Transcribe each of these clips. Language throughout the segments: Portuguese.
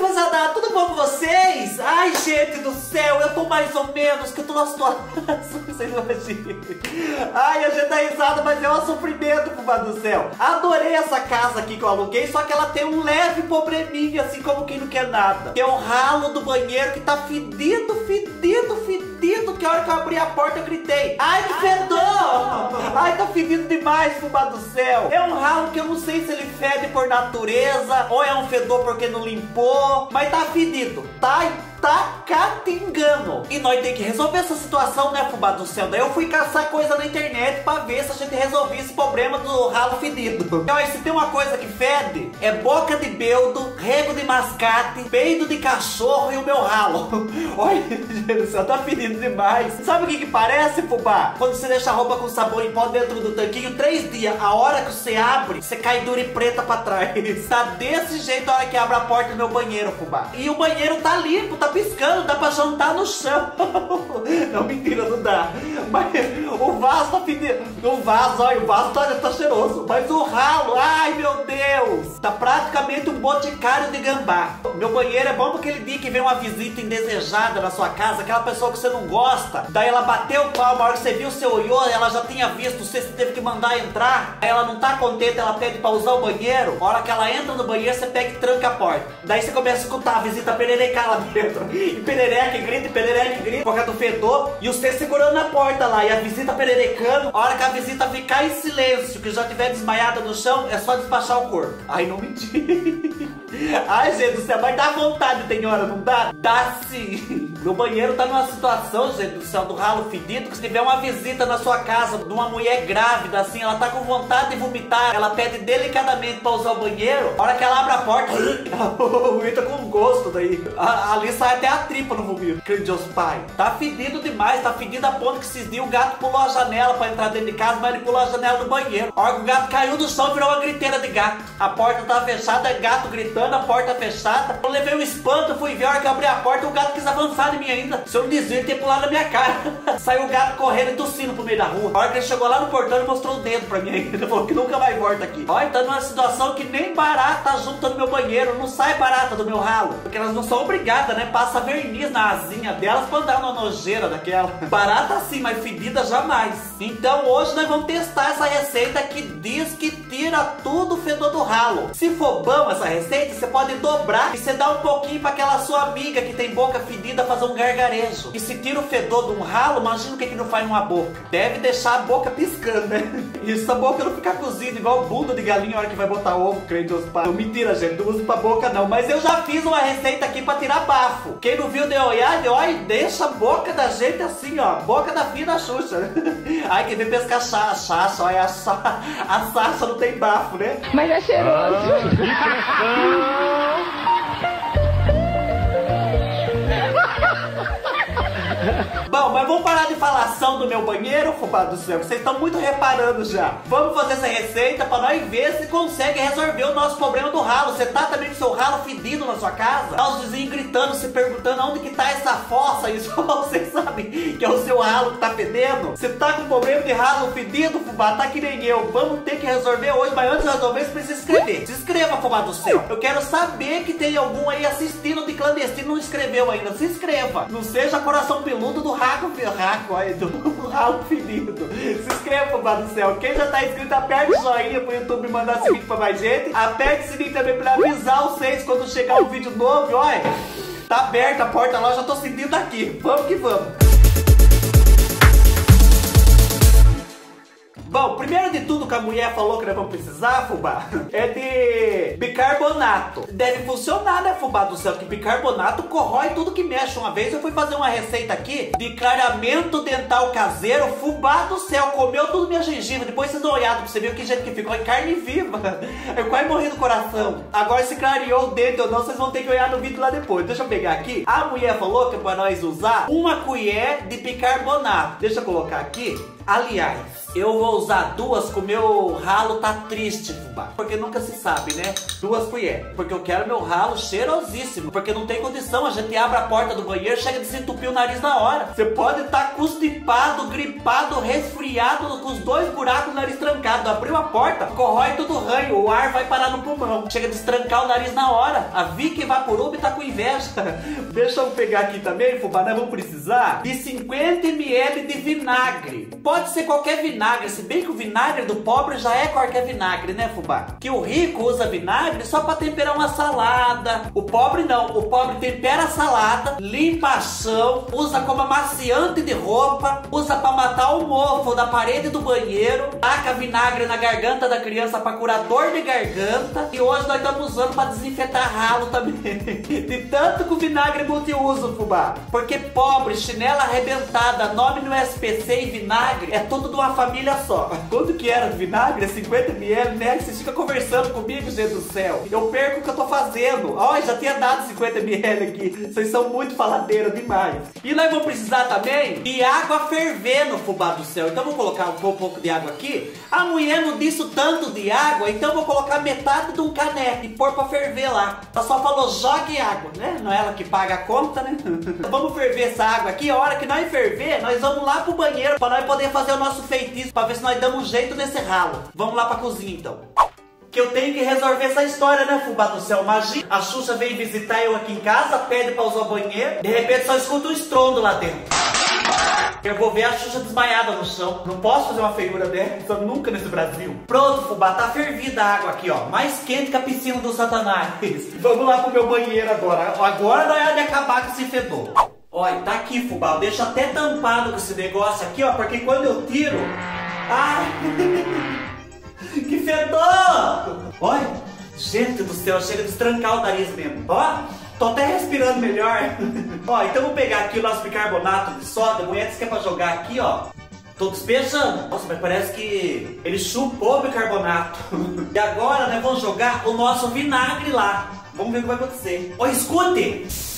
rapaziada, tudo bom com vocês? Ai, gente do céu, eu tô mais ou menos, que eu tô na situação, vocês imaginam. Ai, a gente dá risada, mas é um sofrimento, fubá do céu. Adorei essa casa aqui que eu aluguei, só que ela tem um leve probleminha, assim como quem não quer nada. É o ralo do banheiro que tá fedido, fedido, fedido, que a hora que eu abri a porta eu gritei. Ai, que fedor! Ai, tá fedido demais, fubá do céu. É um ralo que eu não sei se ele fede por natureza, ou é um fedor porque não limpou, mas tá fedido, tá? tá catingando. E nós tem que resolver essa situação, né, fubá do céu? Daí eu fui caçar coisa na internet pra se a gente resolvia esse problema do ralo fedido. Então, se tem uma coisa que fede, é boca de beldo, rego de mascate, peido de cachorro e o meu ralo. Olha, gente céu, tá fedido demais. Sabe o que que parece, fubá? Quando você deixa a roupa com sabão em pó dentro do tanquinho, três dias, a hora que você abre, você cai dura e preta pra trás. Tá desse jeito a hora que abre a porta do meu banheiro, fubá. E o banheiro tá limpo, tá piscando, dá pra jantar no chão. Não, mentira, não dá. Mas o vaso tá pedindo. O vaso, olha, o vaso tá, tá cheiroso. Mas o ralo, ai meu Deus! Tá praticamente um boticário de gambá. Meu banheiro é bom porque aquele dia que vem uma visita indesejada na sua casa, aquela pessoa que você não gosta, daí ela bateu o pau, a hora que você viu, você olhou, ela já tinha visto, você teve que mandar entrar, aí ela não tá contente, ela pede pra usar o banheiro, a hora que ela entra no banheiro, você pega e tranca a porta. Daí você começa a escutar a visita pererecar lá dentro. E perereca grita, e perereca grita, por causa do fedor, e você segurando na porta lá, e a visita pererecando, a hora que a visita ficar em silêncio, que já tiver desmaiada no chão, é só despachar o corpo. Ai, não menti. Ai, gente do céu, mas dá vontade, tem hora, não dá? Dá sim. Meu banheiro tá numa situação, gente do céu, do ralo fedido, que se tiver uma visita na sua casa de uma mulher grávida, assim, ela tá com vontade de vomitar, ela pede delicadamente pra usar o banheiro, a hora que ela abre a porta, vomita com gosto daí. A, ali sai até a tripa no vomito. Deus pai. Tá fedido demais, tá fedido a ponto que esses dias o gato pulou a janela pra entrar dentro de casa, mas ele pulou a janela do banheiro. A hora que o gato caiu do chão, virou uma griteira de gato. A porta tava fechada, gato gritando, a porta fechada. Eu levei um espanto, fui ver a hora que eu abri a porta, o gato quis avançar em mim ainda. Se eu não desvio, ele tem pulado na minha cara. Saiu o gato correndo e tossindo pro meio da rua. A hora que ele chegou lá no portão, ele mostrou o dedo pra mim ainda. Falou que nunca mais volta aqui. Olha, tá numa situação que nem barata junta no meu banheiro. Não sai barata do meu ralo. Porque elas não são obrigadas, né? Passa verniz na asinha delas pra andar numa nojeira daquela. Barata sim, mas fedida jamais. Então hoje nós vamos testar essa receita que diz que tira tudo o fedor do ralo. Se for bom essa receita, você pode dobrar e você dá um pouquinho pra aquela sua amiga que tem boca fedida fazer um gargarejo. E se tira o fedor de um ralo, imagina o que, que não faz numa boca. Deve deixar a boca piscando, né? Isso a boca não ficar cozida igual bunda de galinha na hora que vai botar ovo, crente Deus pai. Não, mentira, gente, não uso pra boca não. Mas eu já fiz uma receita aqui pra tirar bafo. Quem não viu, deu olhada, olha, deixa a boca da gente assim, ó. Boca da filha da Xuxa. Ai, quem vem pescar chá, Sasha, olha, a, Sa a Sasha não tem bafo, né? Mas é cheiroso. Bom, mas vamos parar de falação do meu banheiro, fubá do céu. Vocês estão muito reparando já. Vamos fazer essa receita pra nós ver se consegue resolver o nosso problema do ralo. Você tá também com seu ralo fedido na sua casa? Tá os vizinhos gritando, se perguntando onde que tá essa fossa. Isso vocês sabem que é o seu ralo que tá fedendo? Você tá com problema de ralo fedido, fubá? Tá que nem eu. Vamos ter que resolver hoje, mas antes de resolver, você precisa se inscrever. Se inscreva, fubá do céu. Eu quero saber que tem algum aí assistindo de clandestino não inscreveu ainda. Se inscreva. Não seja coração peludo do raco, raco, olha, do ralo fedido. Se inscreva, fubá do céu. Quem já tá inscrito, aperte o joinha pro YouTube mandar esse vídeo pra mais gente. Aperte o sininho também pra avisar vocês quando chegar um vídeo novo. Olha, tá aberta a porta lá, já tô sentindo aqui. Vamos que vamos. Bom, primeiro de tudo que a mulher falou que nós vamos precisar, fubá, é de bicarbonato. Deve funcionar, né, fubá do céu? Que bicarbonato corrói tudo que mexe. Uma vez eu fui fazer uma receita aqui de clareamento dental caseiro, fubá do céu, comeu tudo minha gengiva. Depois vocês dão olhada pra você ver o que jeito que ficou. É carne viva. Eu quase morri do coração. Agora se clareou o dente ou não, vocês vão ter que olhar no vídeo lá depois. Deixa eu pegar aqui. A mulher falou que é pra nós usar uma colher de bicarbonato. Deixa eu colocar aqui. Aliás, eu vou usar duas que o meu ralo tá triste, fubá. Porque nunca se sabe, né? Duas colheres. Porque eu quero meu ralo cheirosíssimo. Porque não tem condição. A gente abre a porta do banheiro, chega de se entupir o nariz na hora. Você pode estar tá constipado, gripado, resfriado, com os dois buracos no nariz trancado. Abriu a porta, corrói tudo ranho. O ar vai parar no pulmão. Chega de estrancar o nariz na hora. A Vicky Vaporub tá com inveja. Deixa eu pegar aqui também, fubá. Nós vamos precisar de 50 ml de vinagre. Pode ser qualquer vinagre se bem que o vinagre do pobre já é qualquer vinagre, né, fubá? Que o rico usa vinagre só para temperar uma salada. O pobre não, o pobre tempera a salada, limpa a chão, usa como amaciante de roupa, usa para matar o mofo da parede do banheiro, taca vinagre na garganta da criança para curar dor de garganta. E hoje nós estamos usando para desinfetar ralo também. de tanto que o vinagre multiuso, fubá. Porque pobre, chinela arrebentada, nome no SPC e vinagre é tudo de uma família só. Quanto que era vinagre? 50 ml, né? Vocês ficam conversando comigo, gente do céu. Eu perco o que eu tô fazendo. Ó, já tinha dado 50 ml aqui. Vocês são muito faladeiros demais. E nós vamos precisar também de água fervendo, fubá do céu. Então vou colocar um pouco de água aqui. A mulher não disse tanto de água, então vou colocar metade de um caneco e pôr pra ferver lá. Ela só falou jogue água, né? Não é ela que paga a conta, né? vamos ferver essa água aqui. A hora que nós ferver, nós vamos lá pro banheiro pra nós poder fazer o nosso feitiço pra ver se nós damos jeito nesse ralo. Vamos lá pra cozinha então. Que eu tenho que resolver essa história, né, fubá do céu? Magia. A Xuxa vem visitar eu aqui em casa, pede pra usar o banheiro. De repente só escuta um estrondo lá dentro. Eu vou ver a Xuxa desmaiada no chão. Não posso fazer uma feiura dessa nunca nesse Brasil. Pronto, fubá, tá fervida a água aqui, ó. Mais quente que a piscina do Satanás. Vamos lá pro meu banheiro agora. Agora não é hora de acabar com esse fedor. Olha, tá aqui, fubá. Deixa até tampado com esse negócio aqui, ó. Porque quando eu tiro... Ai! que fedor! Olha, gente do céu, chega de estrancar o nariz mesmo. Ó, tô até respirando melhor. ó, então vou pegar aqui o nosso bicarbonato de soda. Disse que é pra jogar aqui, ó. Tô despejando. Nossa, mas parece que ele chupou o bicarbonato. e agora, né, vamos jogar o nosso vinagre lá. Vamos ver o que vai acontecer. Ó, escute!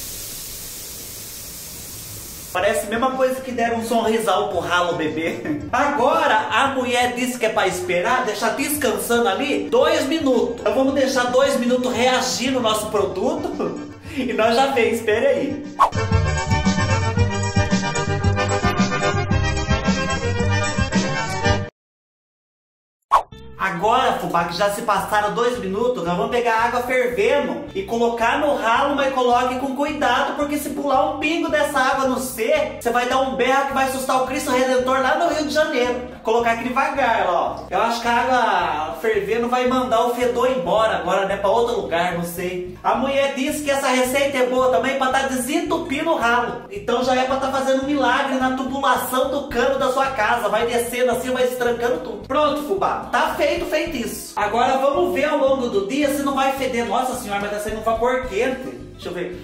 Parece a mesma coisa que deram um sorrisal pro ralo bebê. Agora a mulher disse que é pra esperar, deixar descansando ali dois minutos. Então vamos deixar dois minutos reagir no nosso produto e nós já vem, espere aí. Agora, fubá, que já se passaram dois minutos, nós vamos pegar água fervendo e colocar no ralo, mas coloque com cuidado, porque se pular um pingo dessa água no C, você vai dar um berro que vai assustar o Cristo Redentor lá no Rio de Janeiro. Colocar aqui devagar, ó. Eu acho que a água fervendo vai mandar o fedor embora agora, né? Pra outro lugar, não sei. A mulher disse que essa receita é boa também pra estar tá desentupindo o ralo. Então já é pra estar tá fazendo um milagre na tubulação do cano da sua casa. Vai descendo assim, vai estrancando tudo. Pronto, fubá. Tá feito feitiço. Agora vamos ver ao longo do dia se não vai feder. Nossa senhora, mas tá saindo um vapor quente. Deixa eu ver.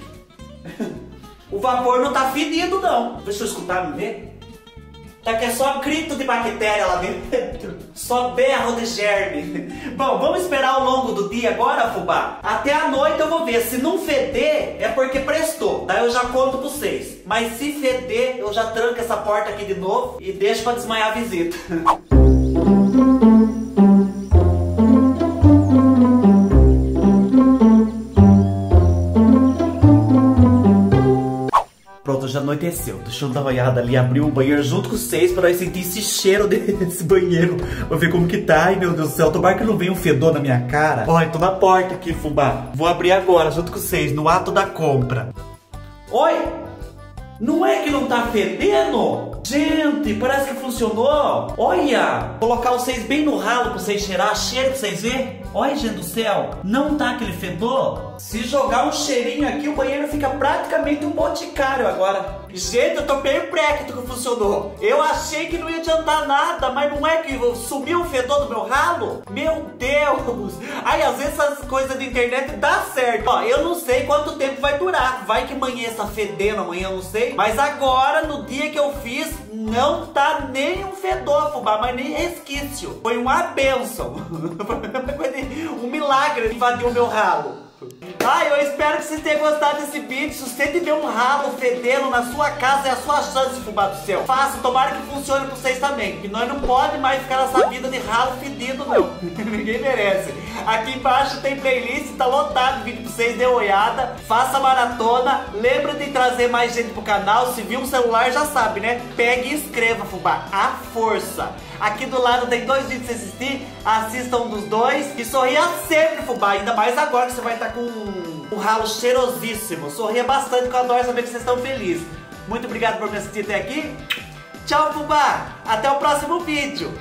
o vapor não tá fedido, não. Deixa eu escutar, me ver. Tá que é só grito de bactéria lá dentro. Só berro de germe. Bom, vamos esperar ao longo do dia agora, fubá. Até a noite eu vou ver. Se não feder, é porque prestou. Daí eu já conto pra vocês. Mas se feder, eu já tranco essa porta aqui de novo e deixo pra desmaiar a visita. anoiteceu. Deixa eu dar uma olhada ali, abrir o banheiro junto com vocês pra nós sentir esse cheiro desse banheiro. Vou ver como que tá. Ai, meu Deus do céu, tomara que não venha um fedor na minha cara. Olha, tô na porta aqui, fubá. Vou abrir agora, junto com vocês, no ato da compra. Oi! Não é que não tá fedendo? Gente, parece que funcionou. Olha, colocar vocês bem no ralo pra vocês cheirar, cheiro pra vocês verem. Olha, gente do céu, não tá aquele fedor? Se jogar um cheirinho aqui, o banheiro fica praticamente um boticário agora. Gente, eu tô perplexo que funcionou. Eu achei que não ia adiantar nada, mas não é que sumiu o fedor do meu ralo? Meu Deus! Aí, às vezes essas coisas de internet dá certo. Ó, eu não sei quanto tempo vai durar. Vai que amanheça fedendo amanhã, eu não sei. Mas agora, no dia que eu fiz, não tá nem um fedor, fubá, mas nem resquício. Foi uma benção. um milagre invadiu o meu ralo. Ai, eu espero que vocês tenham gostado desse vídeo. Se você tiver um ralo fedendo na sua casa, é a sua chance, fubá do céu. Faça, tomara que funcione pra vocês também. Porque nós não pode mais ficar nessa vida de ralo fedido, não. Ninguém merece. Aqui embaixo tem playlist, tá lotado de vídeo pra vocês, dê uma olhada. Faça maratona. Lembra de trazer mais gente pro canal. Se viu um celular, já sabe, né? Pegue e inscreva, fubá. A força. Aqui do lado tem dois vídeos pra assistir. Assistam um dos dois. E sorria sempre, fubá. Ainda mais agora que você vai estar com um ralo cheirosíssimo. Sorria bastante, que eu adoro saber que vocês estão felizes. Muito obrigado por me assistir até aqui. Tchau, fubá. Até o próximo vídeo.